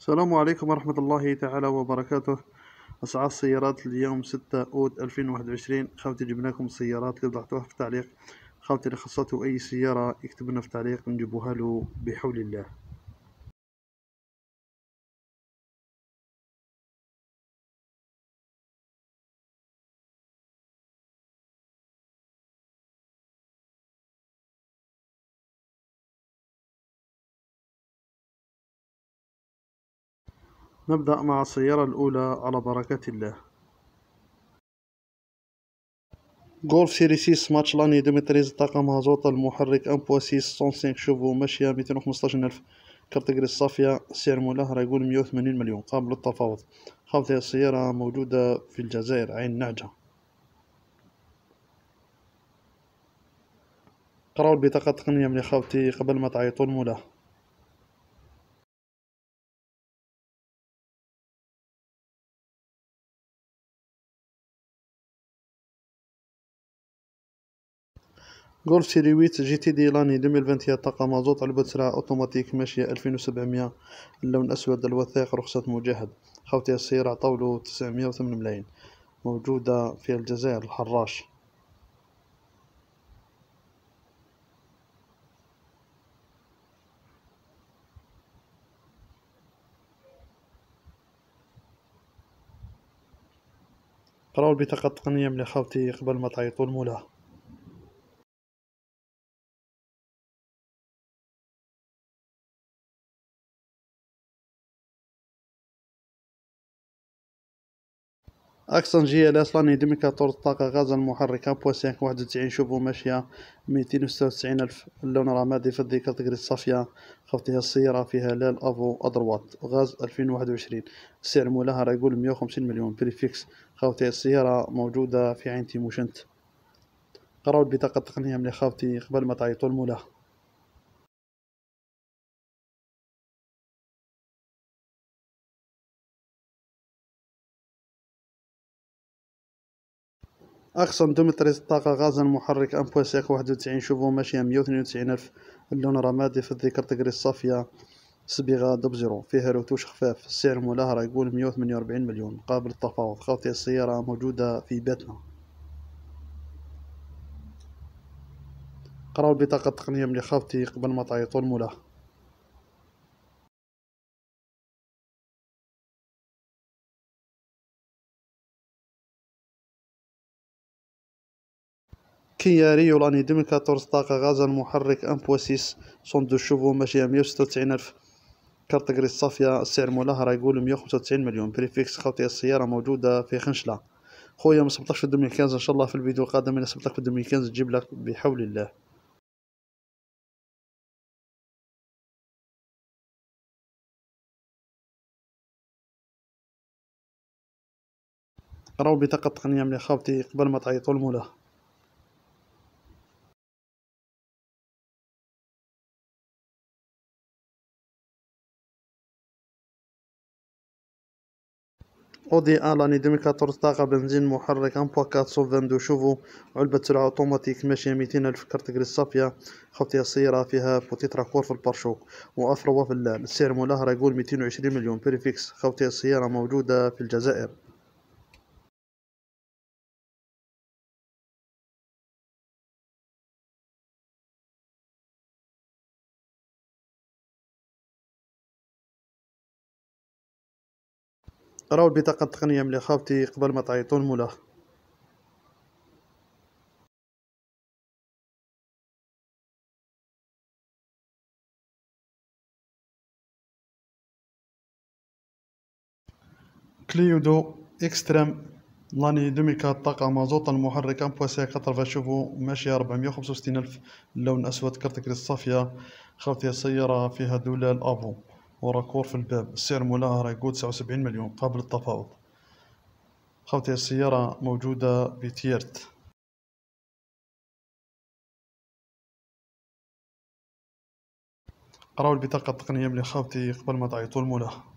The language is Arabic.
السلام عليكم ورحمة الله تعالى وبركاته. أسعار السيارات اليوم ستة أود ألفين واحد وعشرين. خاوتي جبناكم السيارات اللي وضعتوها في التعليق. خاوتي اللي خصته أي سيارة يكتب لنا في التعليق نجيبوها له بحول الله. نبدأ مع السيارة الأولى على بركة الله. Golf série 6 Match l'année 2013 طاقة مازوت المحرك 1.6 105 chevaux ماشية 215 ألف. carte grise صافية سعر مولاها يقول 180 مليون. قابل للتفاوض. خاوتي السيارة موجودة في الجزائر عين نعجة قراو البطاقة التقنية من خاوتي قبل ما تعيطوا لمولاه Golf série huit GTD l'année 2021 طاقة مازوت علبة سرعة أوتوماتيك ماشية 2700 اللون الأسود الوثائق رخصة مجاهد خوتي السيارة عطاولو 908 ملايين. موجودة في الجزائر الحراش. قراو البطاقة التقنية من خوتي قبل ما تعيطوا لمولاه. Accent GLS l'année 2014 طاقة غاز المحرك 1.5 91 chevaux ماشية 296 ألف اللون رمادي فضي carte grise صافية خاوتي السيارة فيها l'aile avant droite غاز 2021 السعر مولاها راه يقول 150 مليون prix fixe خاوتي السيارة موجودة في عين تيموشنت. قراو البطاقة التقنية من خاوتي قبل ما تعيطوا لمولاه. Accent deux mille treize طاقة غازا محرك un point cinq واحد وتسعين. chevaux ماشية مية وثنين وتسعين ألف. اللون رمادي فضي carte grise صافية صبغة دب zéro. فيها retouches خفاف. السعر مولاها يقول مية وثمانية وأربعين مليون. قابل التفاوض خاوتي السيارة موجودة في باتنة. قراو البطاقة التقنية من خاوتي قبل ما تعيطوا لمولاه. Kia Rio l'année 2014 طاقة غازا محرك un point six deux chevaux ماشية مية وستة وتسعين ألف. carte grise صافية السعر مولاها راه يقول مية وخمسة وتسعين مليون. prix fixe خوتي السيارة موجودة في خنشلة. خويا ما سبقتكش في 2015 إن شاء الله في الفيديو القادم. أنا سبقتك في 2015 تجيب لك بحول الله. راهو بطاقة تقنية من خاوتي قبل ما تعيطوا لمولاه. Audi A1 l'année 2014 طاقة بنزين محرك 1.422 chevaux. علبة سرعة اوتوماتيك ماشية 200 ألف carte grise صافية خاوتي السيارة فيها petit raccord في ال pare-chocs. وافرو في l'aile السعر مولاها يقول 220 مليون. prix fixe خاوتي السيارة موجودة في الجزائر. راهو البطاقة التقنية ملي خاوتي قبل ما تعيطوا لمولاه Clio deux Extreme l'année 2004 طاقة مازوت المحرك 1.4 chevaux ماشية 465 ألف اللون أسود carte grise صافية خاوتي السيارة فيها deux ailes avant وراكور في الباب. السعر مولاها راه يقول تسعة وسبعين مليون قابل التفاوض. خوتي السيارة موجودة بتيرت. قراو البطاقة التقنية من خاوتي قبل ما تعيطوا المولاه